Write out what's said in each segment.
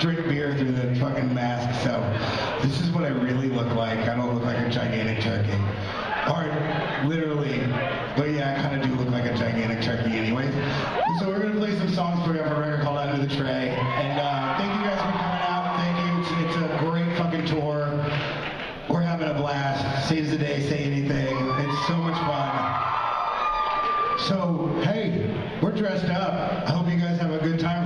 drink beer through the fucking mask, so this is what I really look like. I don't look like a gigantic turkey. Or literally, but yeah, I kind of do look like a gigantic turkey anyway. So we're going to play some songs for you off a record called Under the Tray. And uh, thank you guys for coming out. Thank you. It's, it's a great fucking tour. We're having a blast. Saves the day, say anything. It's so much fun. So, hey, we're dressed up. I hope you guys have a good time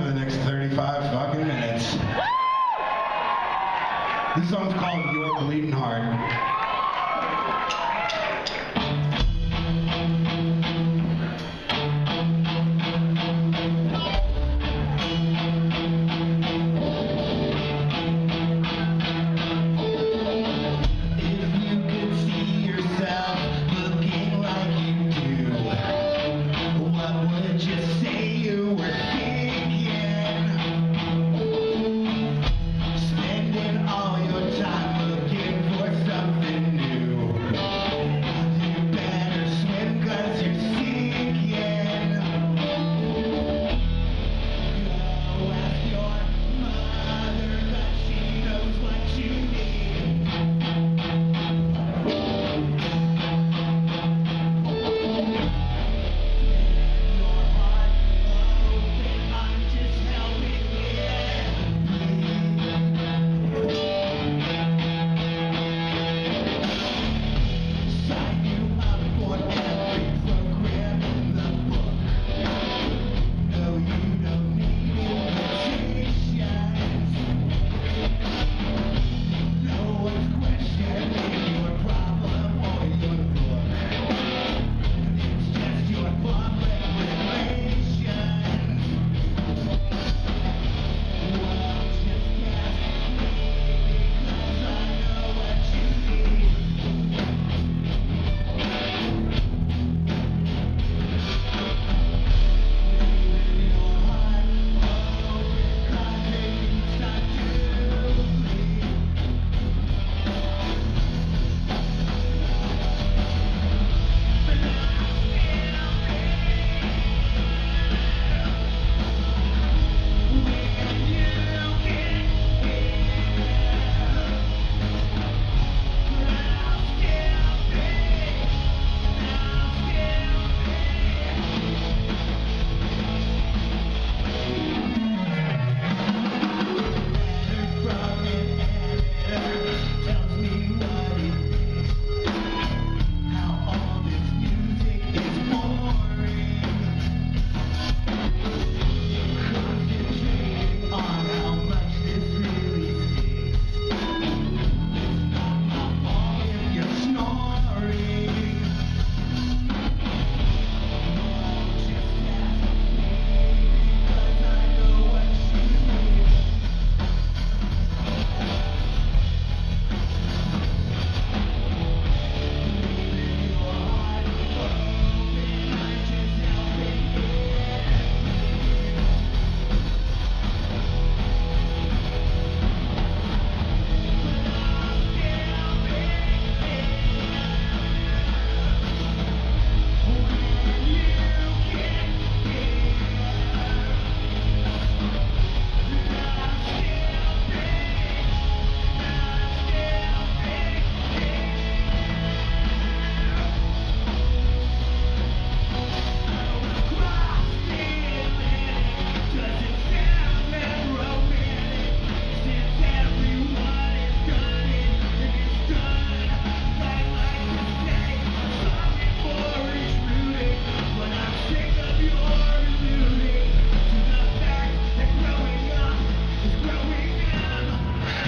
This song's called Your Bleedin' Heart.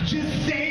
just say